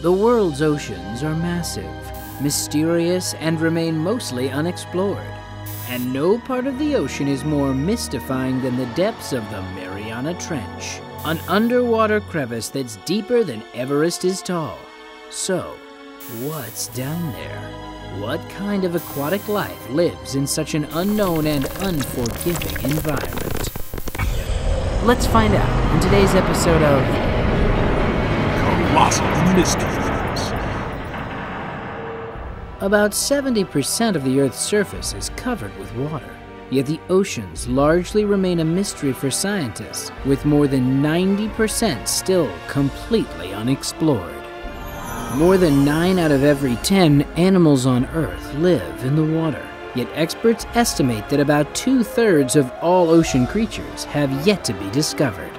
The world's oceans are massive, mysterious, and remain mostly unexplored. And no part of the ocean is more mystifying than the depths of the Mariana Trench, an underwater crevice that's deeper than Everest is tall. So, what's down there? What kind of aquatic life lives in such an unknown and unforgiving environment? Let's find out in today's episode of Mysteries. About 70% of the Earth's surface is covered with water. Yet the oceans largely remain a mystery for scientists, with more than 90% still completely unexplored. More than 9 out of every 10 animals on Earth live in the water. Yet experts estimate that about two thirds of all ocean creatures have yet to be discovered.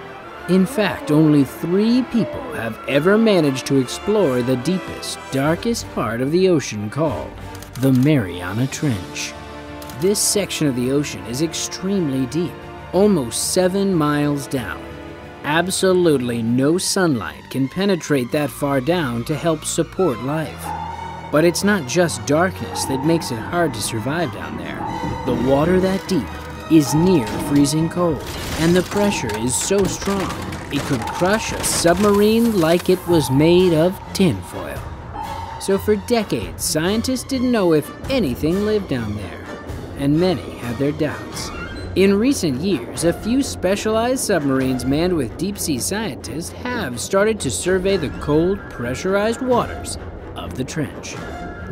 In fact, only three people have ever managed to explore the deepest, darkest part of the ocean called the Mariana Trench. This section of the ocean is extremely deep, almost seven miles down. Absolutely no sunlight can penetrate that far down to help support life. But it's not just darkness that makes it hard to survive down there. The water that deep is near freezing cold, and the pressure is so strong it could crush a submarine like it was made of tinfoil. So for decades, scientists didn't know if anything lived down there, and many had their doubts. In recent years, a few specialized submarines manned with deep sea scientists have started to survey the cold, pressurized waters of the trench.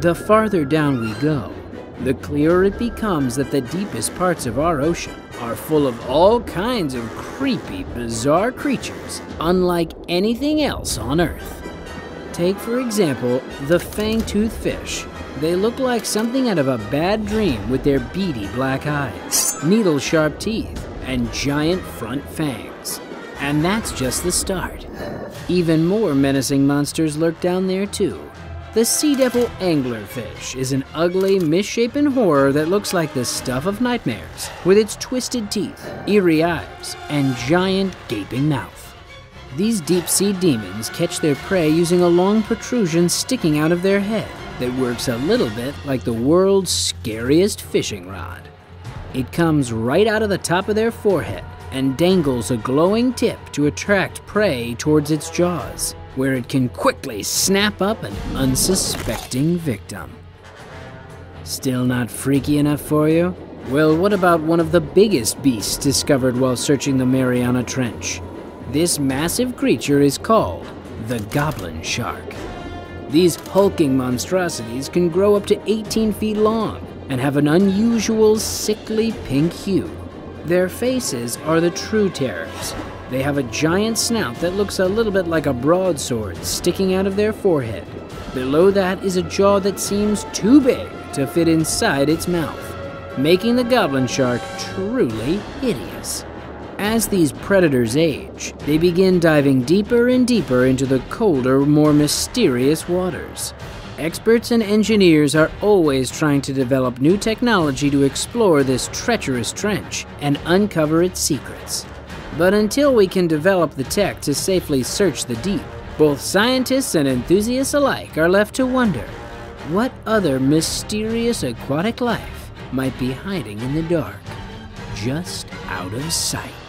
The farther down we go, the clearer it becomes that the deepest parts of our ocean are full of all kinds of creepy, bizarre creatures, unlike anything else on Earth. Take, for example, the fang-toothed fish. They look like something out of a bad dream with their beady black eyes, needle sharp teeth, and giant front fangs. And that's just the start. Even more menacing monsters lurk down there, too. The sea devil anglerfish is an ugly, misshapen horror that looks like the stuff of nightmares, with its twisted teeth, eerie eyes, and giant gaping mouth. These deep sea demons catch their prey using a long protrusion sticking out of their head that works a little bit like the world's scariest fishing rod. It comes right out of the top of their forehead and dangles a glowing tip to attract prey towards its jaws, where it can quickly snap up an unsuspecting victim. Still not freaky enough for you? Well, what about one of the biggest beasts discovered while searching the Mariana Trench? This massive creature is called the goblin shark. These hulking monstrosities can grow up to 18 feet long and have an unusual sickly pink hue. Their faces are the true terrors. They have a giant snout that looks a little bit like a broadsword sticking out of their forehead. Below that is a jaw that seems too big to fit inside its mouth, making the goblin shark truly hideous. As these predators age, they begin diving deeper and deeper into the colder, more mysterious waters. Experts and engineers are always trying to develop new technology to explore this treacherous trench and uncover its secrets. But until we can develop the tech to safely search the deep, both scientists and enthusiasts alike are left to wonder what other mysterious aquatic life might be hiding in the dark, just out of sight.